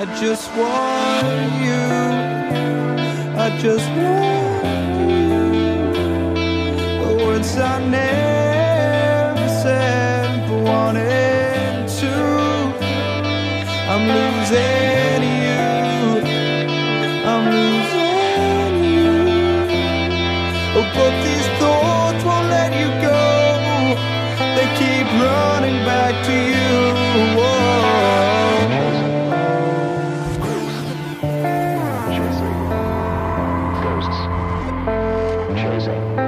I just want you. I just want you. The words I Chasing